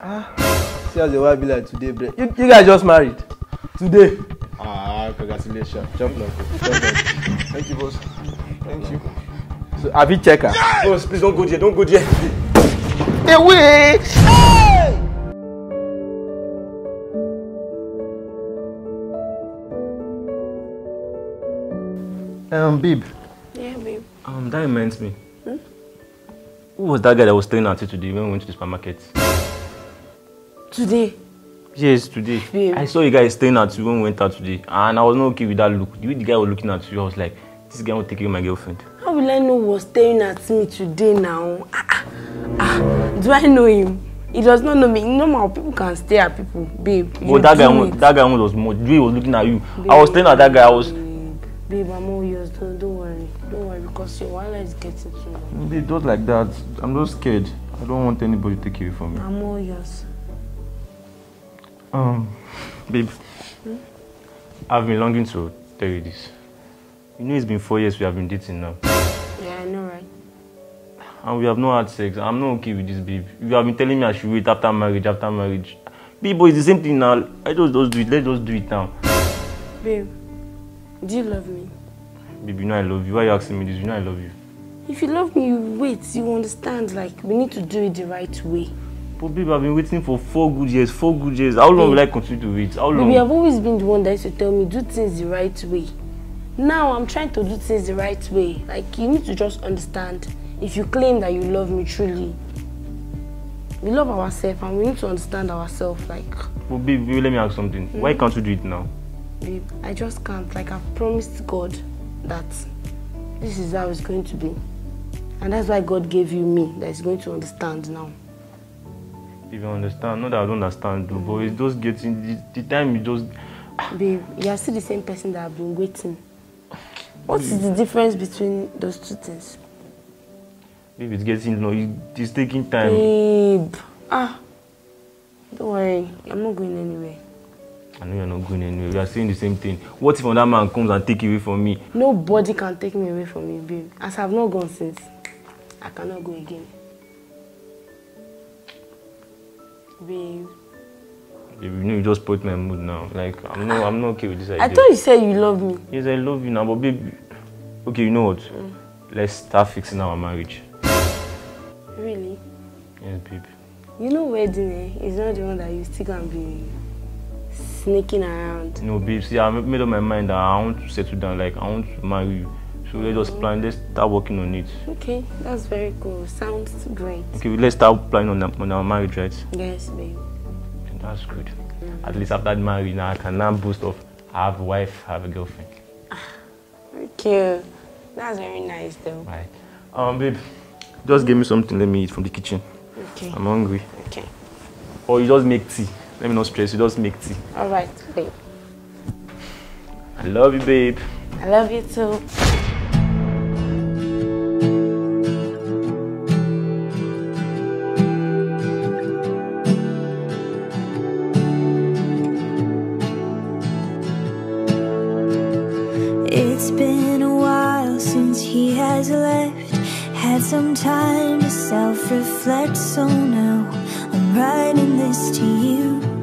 Ah, see as the wife be like today, bro. You, you guys just married? Today? Ah, congratulations. Jump now. Thank you, boss. Thank you. So, have you checked her? Boss, please don't go there. Don't go there. Away! Um, babe. Yeah, babe. Um, that reminds me. Who was that guy that was staring at you today when we went to the supermarket? Today? Yes, today. Babe. I saw a guy staring at you when we went out today, and I was not okay with that look. The way the guy was looking at you, I was like, this guy will take away my girlfriend. How will I know was staring at me today now? Ah, ah, ah. Do I know him? He does not know me. Normal people can stare at people, babe. But that guy, wa- that guy was more. The way he was looking at you, I was staring at that guy. I was. Babe, I'm all yours. Don't, don't worry. Don't worry because your wallet is getting too long. Babe, just like that. I'm just scared. I don't want anybody to take away from me. I'm all yours. Um, babe, I've been longing to tell you this. You know, it's been four years we have been dating now, Yeah, I know, right? and we have not had sex. I'm not okay with this, babe. You have been telling me I should wait after marriage, after marriage. Babe, but it's the same thing now. I just just do it. Let's just do it now. Babe, do you love me? Babe, you know I love you. Why are you asking me this? You know I love you. If you love me, you wait. You understand. Like, we need to do it the right way. But I've been waiting for four good years. Four good years. How long will I continue to wait? How long? Baby, I've always been the one that used to tell me do things the right way. Now I'm trying to do things the right way. Like you need to just understand. If you claim that you love me truly, we love ourselves and we need to understand ourselves. Like, But babe, babe, let me ask something. Why hmm? can't you do it now? babe, I just can't. Like I've promised God that this is how it's going to be, and that's why God gave you me. That is going to understand now. You understand, not that I don't understand, though, but it's just getting the, the time. You just Babe, you are still the same person that I've been waiting. What is the difference between those two things? Babe, it's getting long. It- It's taking time. Babe. Ah. Don't worry. I'm not going anywhere. I know you're not going anywhere. We are saying the same thing. What if another man comes and take you away from me? Nobody can take me away from you, babe. As I've not gone since, I cannot go again. Babe. You know you just spoiled my mood now. Like I'm not, I'm not okay with this idea. I thought you said you love me. Yes, I love you now, but babe. Okay, you know what? Let's start fixing our marriage. Really? Yes, babe. You know wedding eh, is not the one that you still can be sneaking around. No, babe. See, I made up my mind that I want to settle down. Like I want to marry you. So let's just plan. Let's start working on it. Okay, that's very cool. Sounds great. Okay, let's start planning on, our- on our marriage, right? Yes, babe. That's good. At least after the marriage, now I can now boast of I have a wife, I have a girlfriend. Okay. That's very nice though. Right. Um, babe, just give me something. Let me eat from the kitchen. Okay. I'm hungry. Okay. Or you just make tea. Let me not stress. You just make tea. All right, babe. I love you, babe. I love you too. Since he has left. Had some time to self reflect, so now I'm writing this to you.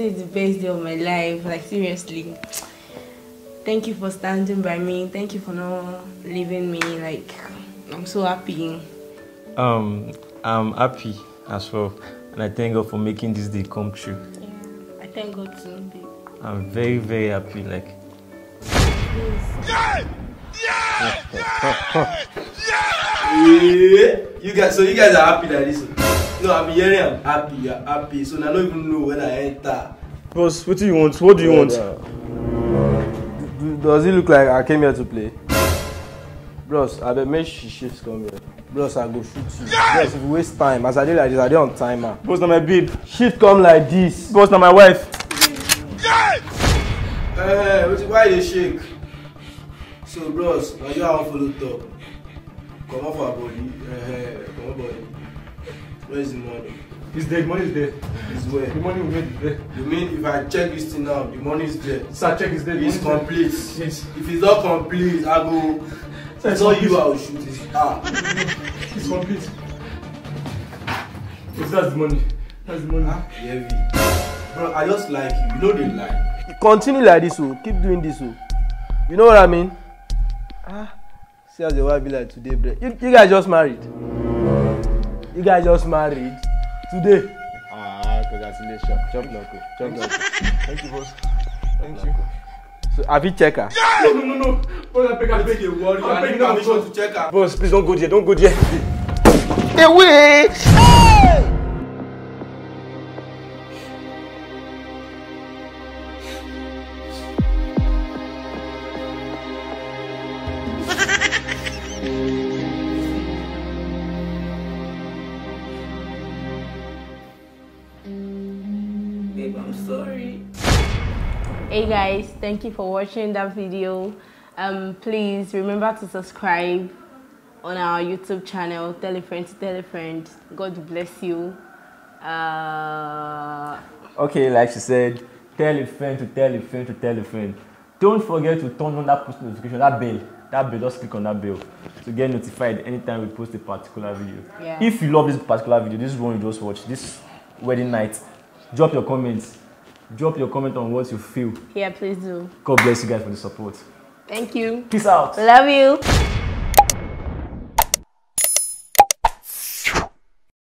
Today is the best day of my life. Like seriously. Thank you for standing by me. Thank you for not leaving me. Like I'm so happy. Um, I'm happy as well, and I thank God for making this day come true. Yeah, I thank God too. I'm very, very happy. Like, Yeah. You guys, so you guys are happy like this. No, I'm hearing I'm happy, you're happy. So I don't even know when I enter. boss, what do you want? What do you want? Do- Does it look like I came here to play? Bros, I bet make she shifts come here. Bros, I go shoot you. Bros, if you waste time, as I did like this, I did on timer. Boss, now my babe. Shift come like this. Boss, now my wife. Eh, uh, why you dey shake? So bros, na you I wan follow talk. Comot for body. Uh, comot body. Where is the money? It's there, the money is there. It's where? The money we made is there. You mean if I check this thing now, the money is there? Sir, check is there. the It's is there. complete. Yes. If it's not complete, I go. Sir, It's not you complete. I will shoot. It's ah. It's complete. Yes, that's the money. That's the money. Heavy. Bro, I just like you. You know they lie. continue like this o keep doing this o you know what i mean ah see as your wife be like today bre you you guys just married you guys just married today Ah, congratulations. Chop knuckle. Chop knuckle. Thank you, boss. Thank you. so have you check her. No, no, no, no. Boss, I beg, I beg. A worry. I you, permission boss. to check her. Boss, please don't go there. Don't go there. away. Babe, sorry. Hey guys, thank you for watching that video. Um, please remember to subscribe on our YouTube channel. Tell a friend to tell a friend. God bless you. Uh, Okay, like she said, tell a friend to tell a friend to tell a friend. Don't forget to turn on that post notification, that bell. That bell, just click on that bell to get notified anytime we post a particular video. Yeah. If you love this particular video, this one you just watched, this wedding night, drop your comments. Drop your comment on what you feel. yeah, please do. God bless you guys for the support. Thank you. Peace out. Love you.